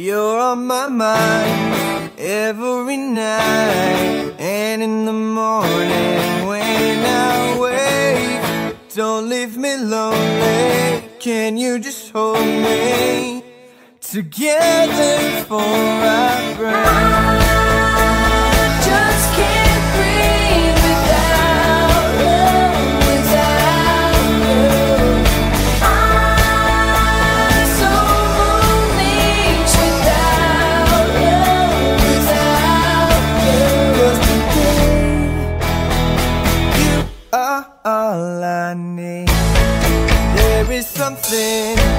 You're on my mind every night and in the morning when I wake. Don't leave me lonely. Can you just hold me together break? all I need. There is something.